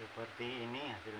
seperti ini hasilnya